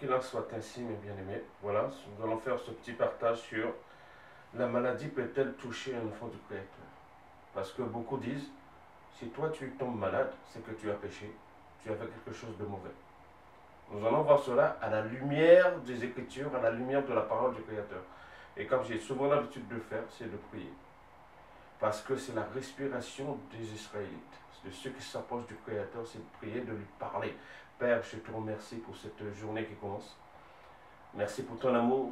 Qu'il en soit ainsi, mes bien-aimés. Voilà, nous allons faire ce petit partage sur la maladie peut-elle toucher un enfant du Créateur Parce que beaucoup disent, si toi tu tombes malade, c'est que tu as péché, tu as fait quelque chose de mauvais. Nous allons voir cela à la lumière des Écritures, à la lumière de la parole du Créateur. Et comme j'ai souvent l'habitude de faire, c'est de prier. Parce que c'est la respiration des Israélites, de ceux qui s'approchent du Créateur, c'est de prier, de lui parler. Père, je te remercie pour cette journée qui commence. Merci pour ton amour.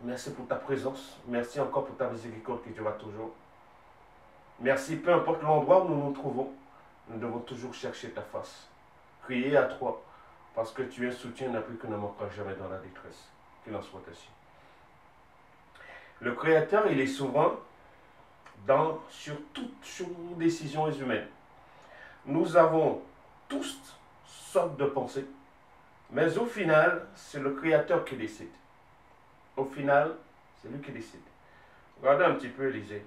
Merci pour ta présence. Merci encore pour ta miséricorde qui durera toujours. Merci, peu importe l'endroit où nous nous trouvons, nous devons toujours chercher ta face. Prier à toi, parce que tu es un soutien n'a plus que ne manquera jamais dans la détresse. Qu'il en soit ainsi. Le Créateur, il est souverain dans, sur toutes décisions humaines. Nous avons tous sortes de pensées, mais au final, c'est le Créateur qui décide. Au final, c'est lui qui décide. Regardez un petit peu Élisée.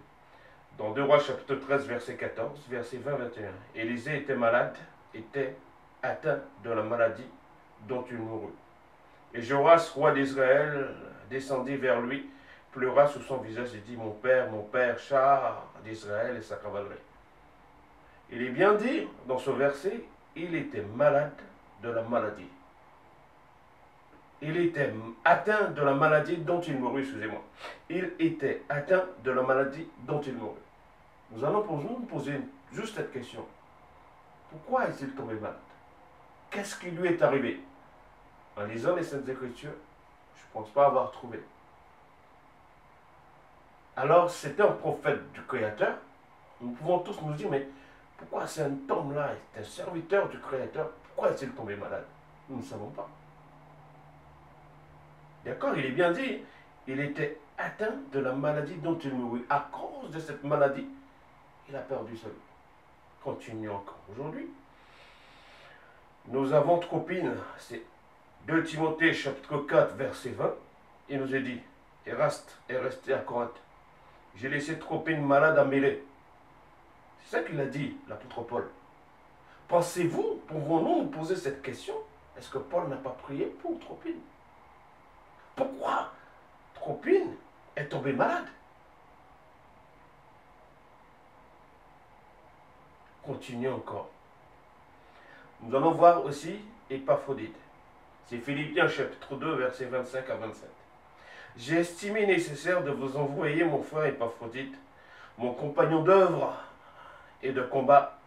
Dans 2 Rois chapitre 13, verset 14, verset 20-21. Élisée était malade, était atteint de la maladie dont il mourut. Et Joras, roi d'Israël, descendit vers lui, pleura sous son visage et dit, Mon père, mon père, char d'Israël et sa cavalerie. Il est bien dit dans ce verset, il était malade de la maladie. Il était atteint de la maladie dont il mourut, excusez-moi. Il était atteint de la maladie dont il mourut. Nous allons nous poser juste cette question. Pourquoi est-il tombé malade? Qu'est-ce qui lui est arrivé? En lisant les Saintes Écritures, je ne pense pas avoir trouvé. Alors, c'était un prophète du Créateur. Nous pouvons tous nous dire, mais pourquoi cet homme-là est un serviteur du Créateur? Pourquoi est-il tombé malade? Nous ne savons pas. D'accord Il est bien dit, il était atteint de la maladie dont il mourut. À cause de cette maladie, il a perdu sa vie. Continuons encore aujourd'hui. Nous avons Tropine, c'est 2 Timothée chapitre 4 verset 20. Il nous est dit, Eraste est resté à Corinthe. J'ai laissé Tropine malade à Mélée. C'est ça qu'il a dit, l'apôtre Paul. Pensez-vous, pouvons-nous nous poser cette question? Est-ce que Paul n'a pas prié pour Tropine? Pourquoi Tropine est tombée malade? Continuons encore. Nous allons voir aussi Épaphrodite. C'est Philippiens chapitre 2, versets 25 à 27. J'ai estimé nécessaire de vous envoyer mon frère Épaphrodite, mon compagnon d'œuvre et de combat,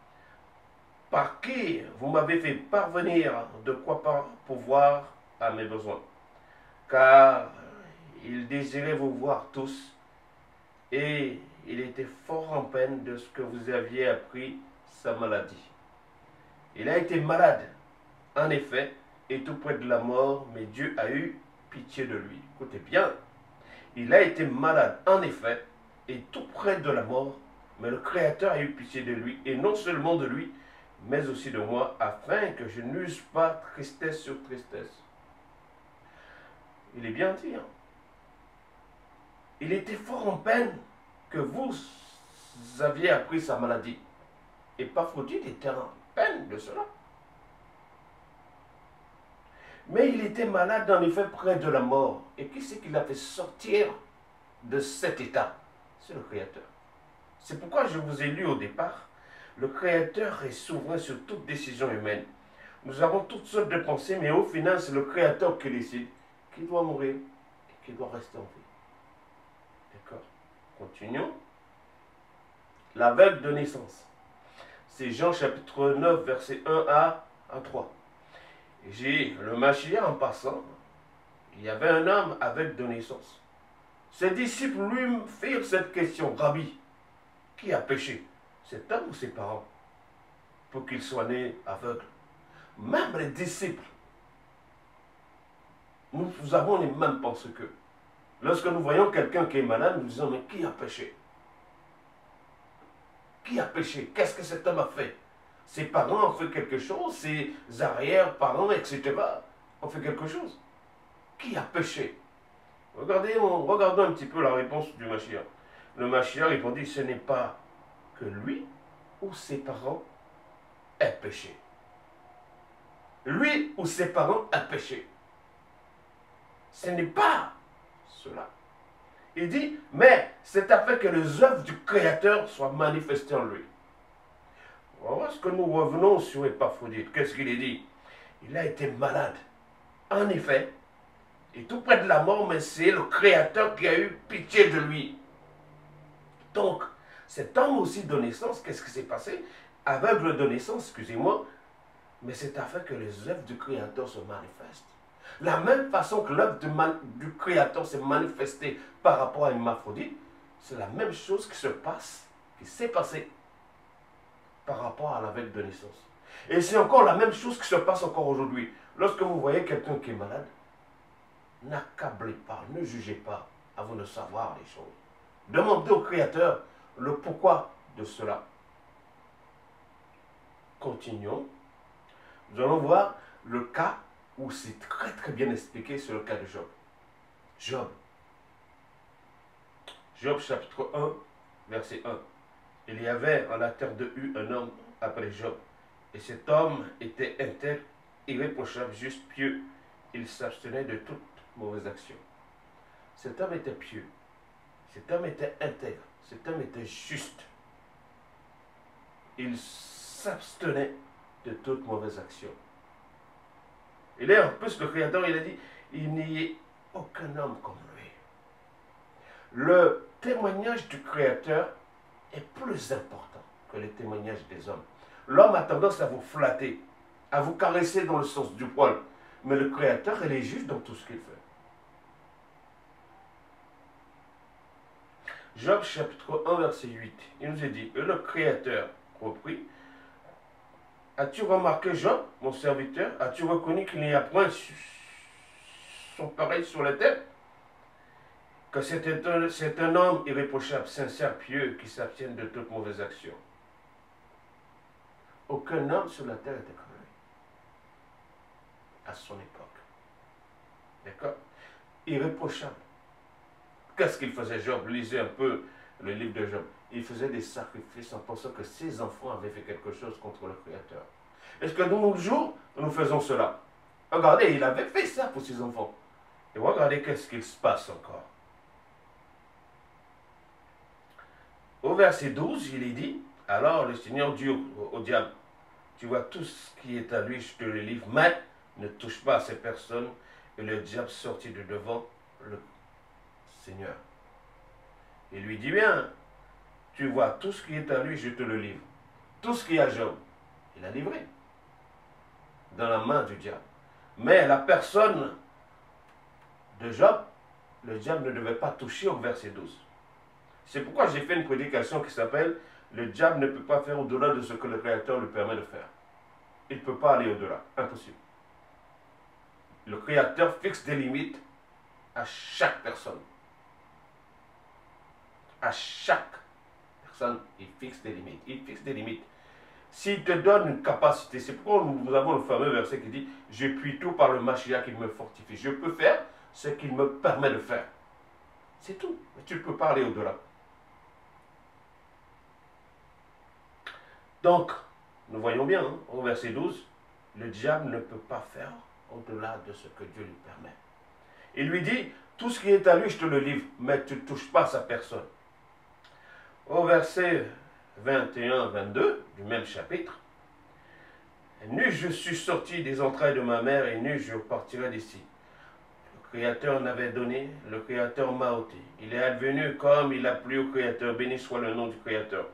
par qui vous m'avez fait parvenir de quoi pouvoir à mes besoins? Car il désirait vous voir tous, et il était fort en peine de ce que vous aviez appris sa maladie. Il a été malade, en effet, et tout près de la mort, mais Dieu a eu pitié de lui. Écoutez bien, il a été malade, en effet, et tout près de la mort, mais le Créateur a eu pitié de lui, et non seulement de lui, mais aussi de moi, afin que je n'use pas tristesse sur tristesse. Il est bien dit. Hein. Il était fort en peine que vous aviez appris sa maladie. Et Paphrodite était en peine de cela. Mais il était malade en effet près de la mort. Et qui c'est qui l'a fait sortir de cet état? C'est le Créateur. C'est pourquoi je vous ai lu au départ. Le Créateur est souverain sur toute décision humaine. Nous avons toutes sortes de pensées, mais au final, c'est le Créateur qui décide qui doit mourir et qui doit rester en vie. D'accord? Continuons. La veille de naissance. C'est Jean chapitre 9, verset 1 à, 3. J'ai le Machia en passant. Il y avait un homme avec de naissance. Ses disciples lui firent cette question. Rabbi, qui a péché? Cet homme ou ses parents? Pour qu'il soit né aveugle. Même les disciples, nous, avons les mêmes pensées qu'eux. Lorsque nous voyons quelqu'un qui est malade, nous disons, mais qui a péché? Qui a péché? Qu'est-ce que cet homme a fait? Ses parents ont fait quelque chose, ses arrière-parents, etc. ont fait quelque chose. Qui a péché? Regardez, regardons un petit peu la réponse du Machia. Le Machia répondit, ce n'est pas que lui ou ses parents aient péché. Lui ou ses parents aient péché. Ce n'est pas cela. Il dit, mais c'est afin que les œuvres du Créateur soient manifestées en lui. Voilà ce que nous revenons sur Épaphrodite. Qu'est-ce qu'il dit? Il a été malade. En effet, et tout près de la mort, mais c'est le Créateur qui a eu pitié de lui. Donc, cet homme aussi de naissance, qu'est-ce qui s'est passé? Aveugle de naissance, excusez-moi, mais c'est afin que les œuvres du Créateur se manifestent. La même façon que l'œuvre du, Créateur s'est manifestée par rapport à Hermaphrodite, c'est la même chose qui se passe, qui s'est passée par rapport à la veille de naissance. Et c'est encore la même chose qui se passe encore aujourd'hui. Lorsque vous voyez quelqu'un qui est malade, n'accablez pas, ne jugez pas avant de savoir les choses. Demandez au Créateur le pourquoi de cela. Continuons. Nous allons voir le cas où c'est très très bien expliqué sur le cas de Job. Job. Job chapitre 1, verset 1. Il y avait en la terre de Hu un homme appelé Job. Et cet homme était intègre, irréprochable, juste, pieux. Il s'abstenait de toute mauvaise action. Cet homme était pieux. Cet homme était intègre. Cet homme était juste. Il s'abstenait de toute mauvaise action. Et là, en plus, le Créateur, il a dit, il n'y ait aucun homme comme lui. Le témoignage du Créateur est plus important que les témoignages des hommes. L'homme a tendance à vous flatter, à vous caresser dans le sens du poil. Mais le Créateur, il est juste dans tout ce qu'il fait. Job chapitre 1, verset 8. Il nous est dit, le Créateur reprit, As-tu remarqué Job, mon serviteur As-tu reconnu qu'il n'y a point son pareil sur la terre? Que c'est un, un homme irréprochable, sincère, pieux, qui s'abstienne de toute mauvaise action. Aucun homme sur la terre était comme lui. À son époque. D'accord? Irréprochable. Qu'est-ce qu'il faisait? Job Lisez un peu le livre de Job. Il faisait des sacrifices en pensant que ses enfants avaient fait quelque chose contre le Créateur. Est-ce que nous, nos jours, nous faisons cela? Regardez, il avait fait ça pour ses enfants. Et regardez qu'est-ce qu'il se passe encore. Au verset 12, il est dit, alors le Seigneur dit au, diable, tu vois tout ce qui est à lui, je te le livre, mais ne touche pas à ces personnes. Et le diable sortit de devant le Seigneur. Il lui dit bien, tu vois, tout ce qui est à lui, je te le livre. Tout ce qui est à Job, il a livré dans la main du diable. Mais la personne de Job, le diable ne devait pas toucher au verset 12. C'est pourquoi j'ai fait une prédication qui s'appelle Le diable ne peut pas faire au-delà de ce que le Créateur lui permet de faire. Il ne peut pas aller au-delà. Impossible. Le Créateur fixe des limites à chaque personne à chaque personne, il fixe des limites. Il fixe des limites. S'il te donne une capacité, c'est pourquoi nous avons le fameux verset qui dit Je puis tout par le Machia qui me fortifie. Je peux faire ce qu'il me permet de faire. C'est tout. Mais tu peux pas aller au-delà. Donc, nous voyons bien hein, au verset 12 le diable ne peut pas faire au-delà de ce que Dieu lui permet. Il lui dit Tout ce qui est à lui, je te le livre, mais tu ne touches pas sa personne au verset 21-22 du même chapitre, Nu je suis sorti des entrailles de ma mère et nu je partirai d'ici. Le Créateur n'avait donné, le Créateur m'a ôté. Il est advenu comme il a plu au Créateur, béni soit le nom du Créateur.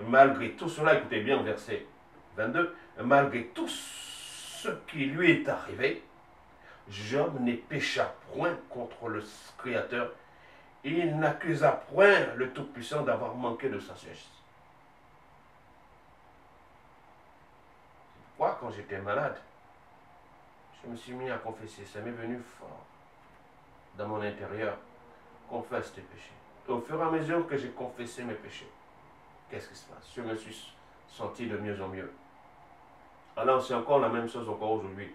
Malgré tout cela, écoutez bien verset 22, malgré tout ce qui lui est arrivé, Job n'est pécha point contre le Créateur il n'accusa point le Tout-Puissant d'avoir manqué de sa sagesse. Pourquoi, quand j'étais malade, je me suis mis à confesser. Ça m'est venu fort dans mon intérieur. Confesse tes péchés. au fur et à mesure que j'ai confessé mes péchés, qu'est-ce qui se passe? Je me suis senti de mieux en mieux. Alors c'est encore la même chose encore aujourd'hui.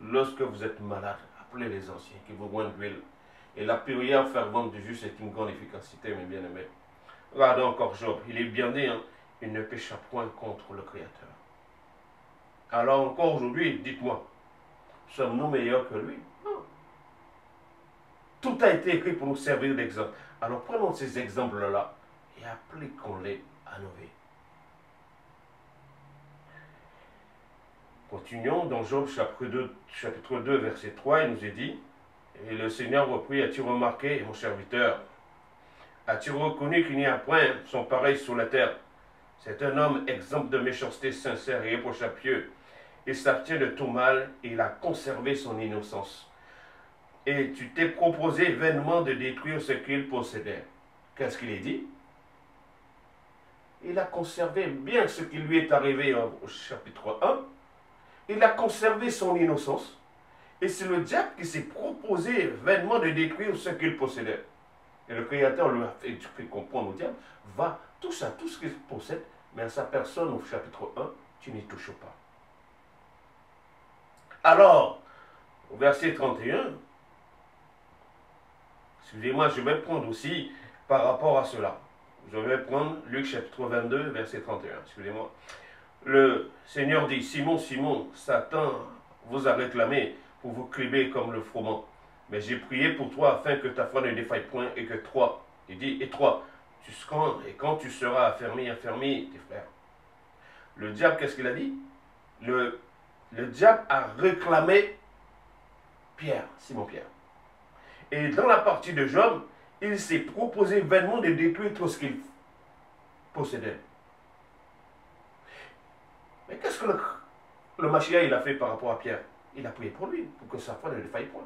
Lorsque vous êtes malade, appelez les anciens qui vous de l'huile et la prière fervente du juste est une grande efficacité, mes bien-aimés. Regardez encore Job, il est bien dit, hein, il ne pécha point contre le Créateur. Alors encore aujourd'hui, dites-moi, sommes-nous meilleurs que lui? Non. Tout a été écrit pour nous servir d'exemple. Alors prenons ces exemples-là et appliquons-les à nos vies. Continuons dans Job chapitre 2, chapitre 2, verset 3, il nous est dit, et le Seigneur reprit, as-tu remarqué, mon serviteur, as-tu reconnu qu'il n'y a point son pareil sur la terre? C'est un homme exemple de méchanceté sincère et pieux. Il s'abstient de tout mal et il a conservé son innocence. Et tu t'es proposé vainement de détruire ce qu'il possédait. Qu'est-ce qu'il est dit? Il a conservé bien ce qui lui est arrivé au chapitre 1. Il a conservé son innocence. Et c'est le diable qui s'est proposé vainement de détruire ce qu'il possédait. Et le Créateur lui a fait, comprendre au diable, va, touche à tout ce qu'il possède, mais à sa personne au chapitre 1, tu n'y touches pas. Alors, au verset 31, excusez-moi, je vais prendre aussi par rapport à cela. Je vais prendre Luc chapitre 22, verset 31, excusez-moi. Le Seigneur dit, Simon, Simon, Satan vous a réclamé pour vous criber comme le froment. Mais j'ai prié pour toi afin que ta foi ne défaille point et que toi, il dit, et toi, tu seras, et quand tu seras affermi, affermi tes frères. Le diable, qu'est-ce qu'il a dit? Le, le diable a réclamé Pierre, Simon Pierre. Et dans la partie de Job, il s'est proposé vainement de détruire tout ce qu'il possédait. Mais qu'est-ce que le, le Machia, il a fait par rapport à Pierre? Il a prié pour lui, pour que sa foi ne défaille point.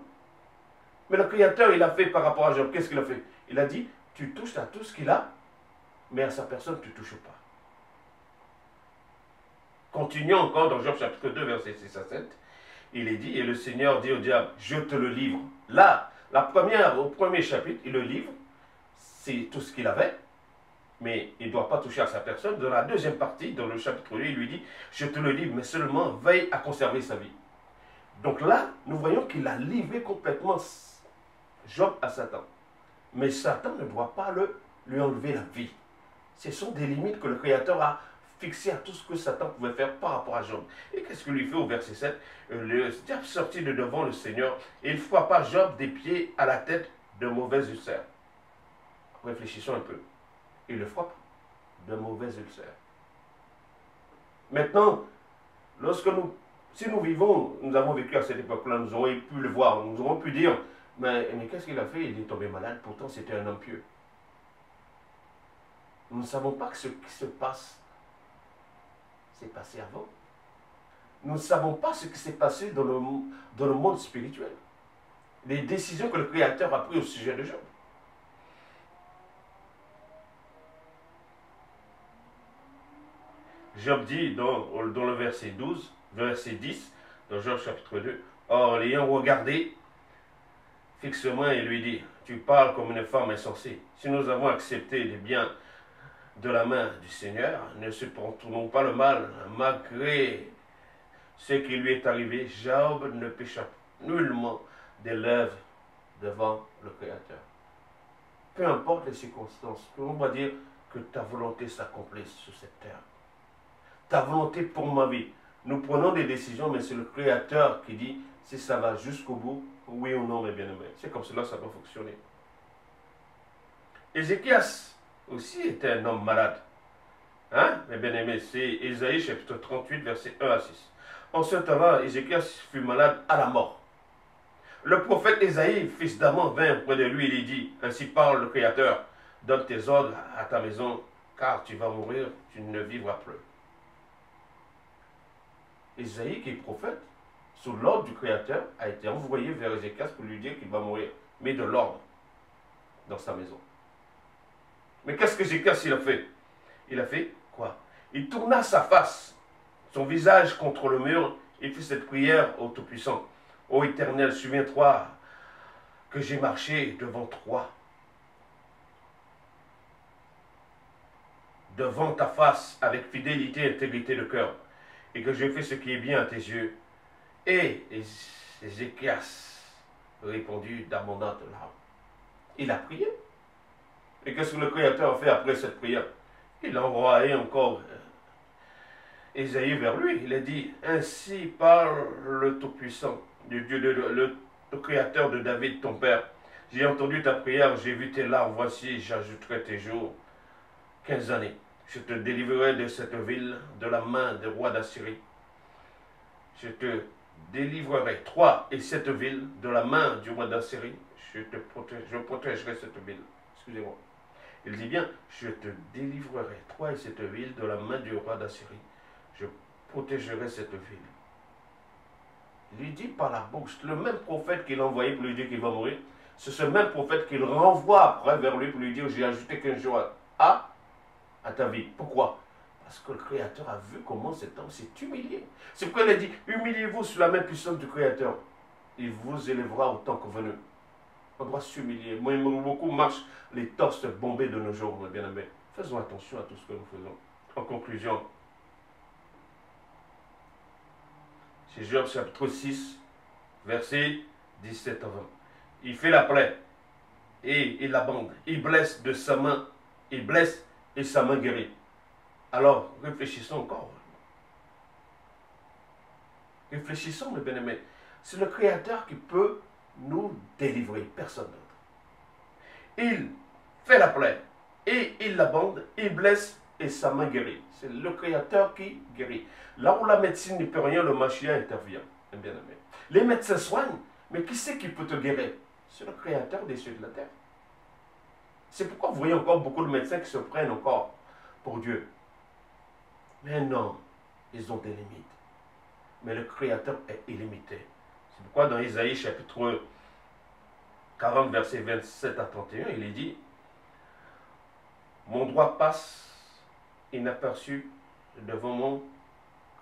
Mais le Créateur, il a fait par rapport à Job. Qu'est-ce qu'il a fait? Il a dit, tu touches à tout ce qu'il a, mais à sa personne, tu ne touches pas. Continuons encore dans Job chapitre 2, verset 6 à 7. Il est dit, et le Seigneur dit au diable, je te le livre. Là, la première, au premier chapitre, il le livre, c'est tout ce qu'il avait, mais il ne doit pas toucher à sa personne. Dans la deuxième partie, dans le chapitre 2, il lui dit, je te le livre, mais seulement veille à conserver sa vie. Donc là, nous voyons qu'il a livré complètement Job à Satan. Mais Satan ne doit pas le, lui enlever la vie. Ce sont des limites que le Créateur a fixées à tout ce que Satan pouvait faire par rapport à Job. Et qu'est-ce qu'il lui fait au verset 7 euh, Le diable sortit de devant le Seigneur et il frappa Job des pieds à la tête de mauvais ulcères. Réfléchissons un peu. Il le frappe de mauvais ulcères. Maintenant, lorsque nous, si nous vivons, nous avons vécu à cette époque-là, nous aurons pu le voir, nous aurons pu dire, mais, qu'est-ce qu'il a fait? Il est tombé malade, pourtant c'était un homme pieux. Nous ne savons pas que ce qui se passe s'est passé avant. Nous ne savons pas ce qui s'est passé dans le, monde spirituel. Les décisions que le Créateur a prises au sujet de Job. Job dit dans le verset 12, verset 10, dans Job chapitre 2, Or, l'ayant regardé, fixement et lui dit, tu parles comme une femme insensée. Si nous avons accepté les biens de la main du Seigneur, ne supportons pas le mal, malgré ce qui lui est arrivé? Job ne pécha nullement des lèvres devant le Créateur. Peu importe les circonstances, on va dire que ta volonté s'accomplisse sur cette terre. Ta volonté pour ma vie. Nous prenons des décisions, mais c'est le Créateur qui dit si ça va jusqu'au bout, oui ou non, mes bien-aimés. C'est comme cela que ça va fonctionner. Ézéchias aussi était un homme malade. Hein, mes bien-aimés C'est Ésaïe chapitre 38, verset 1 à 6. En ce temps-là, Ézéchias fut malade à la mort. Le prophète Ésaïe, fils d'Amon, vint près de lui et lui dit Ainsi parle le Créateur, donne tes ordres à ta maison, car tu vas mourir, tu ne vivras plus. Ésaïe, qui est prophète, sous l'ordre du Créateur, a été envoyé vers Ézéchias pour lui dire qu'il va mourir, mais de l'ordre dans sa maison. Mais qu'est-ce que Ézéchias a fait? Il a fait quoi? Il tourna sa face, son visage contre le mur, et fit cette prière au Tout-Puissant. Ô Éternel, souviens-toi que j'ai marché devant toi, devant ta face, avec fidélité et intégrité de cœur, et que j'ai fait ce qui est bien à tes yeux, et Ézéchias répondit d'abondantes larmes. Il a prié. Et qu'est-ce que le Créateur a fait après cette prière? Il a envoyé encore Ésaïe vers lui. Il a dit Ainsi parle le Tout-Puissant, le, le Créateur de David, ton père. J'ai entendu ta prière, j'ai vu tes larmes, voici, j'ajouterai tes jours. 15 années. Je te délivrerai de cette ville, de la main des rois d'Assyrie. Je te délivrerai, toi et cette ville, de la main du roi d'Assyrie. Je te je protégerai cette ville. Excusez-moi. Il dit bien, je te délivrerai, toi et cette ville, de la main du roi d'Assyrie. Je protégerai cette ville. Il dit par la bouche, le même prophète qu'il a envoyé pour lui dire qu'il va mourir, c'est ce même prophète qu'il renvoie après vers lui pour lui dire, j'ai ajouté qu'un jour à, ta vie. Pourquoi? Parce que le Créateur a vu comment cet homme s'est humilié. C'est pourquoi il a dit, humiliez-vous sous la main puissante du Créateur. Il vous élèvera autant que venu. On doit s'humilier. Moi, beaucoup marchent les torses bombés de nos jours, bien aimés. Faisons attention à tout ce que nous faisons. En conclusion, c'est Job chapitre 6, verset 17 à 20. Il fait la plaie et il bande. Il blesse de sa main, il blesse et sa main guérit. Alors, réfléchissons encore. Réfléchissons, mes bien-aimés. C'est le Créateur qui peut nous délivrer, personne d'autre. Il fait la plaie et il la bande, il blesse et sa main guérit. C'est le Créateur qui guérit. Là où la médecine ne peut rien, le machin intervient. Bien aimé. Les médecins soignent, mais qui c'est qui peut te guérir? C'est le Créateur des cieux de la terre. C'est pourquoi vous voyez encore beaucoup de médecins qui se prennent encore pour Dieu. Mais non, ils ont des limites. Mais le Créateur est illimité. C'est pourquoi dans Isaïe chapitre 40, verset 27 à 31, il est dit Mon droit passe inaperçu devant mon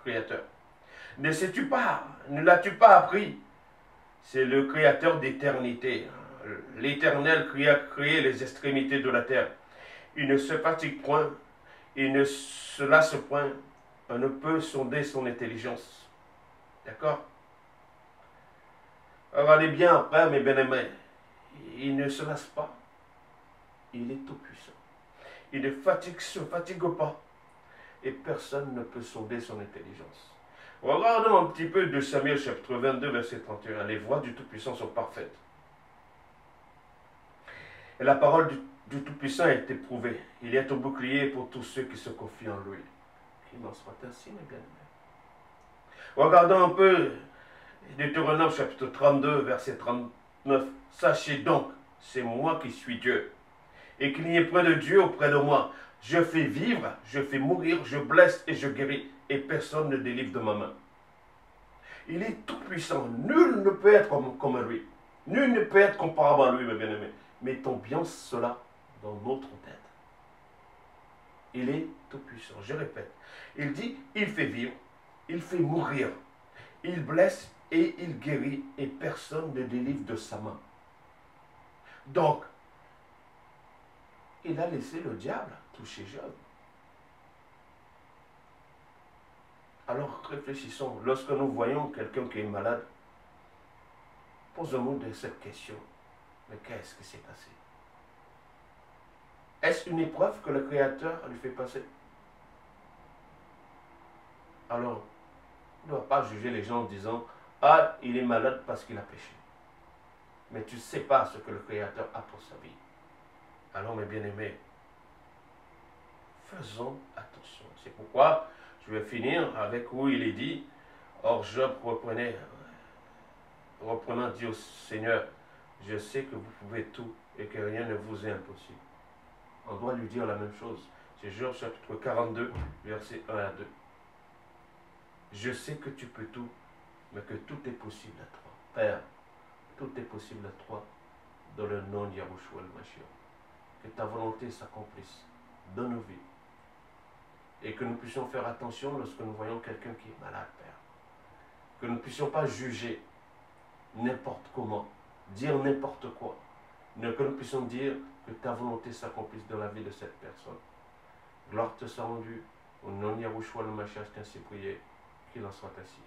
Créateur. Ne sais-tu pas, ne l'as-tu pas appris? C'est le Créateur d'éternité. L'Éternel qui a créé les extrémités de la terre. Il ne se fatigue point, il ne se lasse point, on ne peut sonder son intelligence. D'accord? Regardez bien après, mes bien-aimés. Il ne se lasse pas. Il est tout puissant. Il ne fatigue, se fatigue pas. Et personne ne peut sauver son intelligence. Regardons un petit peu de Samuel chapitre 22, verset 31. Les voix du Tout-Puissant sont parfaites. Et la parole du, du Tout-Puissant a été prouvée. Il est un bouclier pour tous ceux qui se confient en lui. Qu'il en soit ainsi, mes bien-aimés. Regardons un peu Deutéronome chapitre 32, verset 39. Sachez donc, c'est moi qui suis Dieu, et qu'il n'y ait point de Dieu auprès de moi. Je fais vivre, je fais mourir, je blesse et je guéris, et personne ne délivre de ma main. Il est tout puissant, nul ne peut être comme, comme lui. Nul ne peut être comparable à lui, mes bien-aimés. Mettons bien cela dans notre tête. Il est tout puissant, je répète. Il dit, il fait vivre, il fait mourir, il blesse et il guérit et personne ne délivre de sa main. Donc, il a laissé le diable toucher Job. Alors réfléchissons, lorsque nous voyons quelqu'un qui est malade, posons-nous cette question. Mais qu'est-ce qui s'est passé? Est-ce une épreuve que le Créateur lui fait passer? Alors, on ne doit pas juger les gens en disant ah, il est malade parce qu'il a péché. Mais tu ne sais pas ce que le Créateur a pour sa vie. Alors, mes bien-aimés, faisons attention. C'est pourquoi je vais finir avec où il est dit, Or Job reprenait, reprenant dit au Seigneur, je sais que vous pouvez tout et que rien ne vous est impossible. On doit lui dire la même chose. C'est Job chapitre 42, verset 1 à 2. Je sais que tu peux tout mais que tout est possible à toi. Père, tout est possible à toi dans le nom de Yahushua le Mashiach. Que ta volonté s'accomplisse dans nos vies. Et que nous puissions faire attention lorsque nous voyons quelqu'un qui est malade, Père. Que nous ne puissions pas juger n'importe comment, dire n'importe quoi. Mais que nous puissions dire que ta volonté s'accomplisse dans la vie de cette personne. Gloire te soit rendue. Au nom de Yahushua le Mashiach, ainsi prié, qu'il en soit ainsi.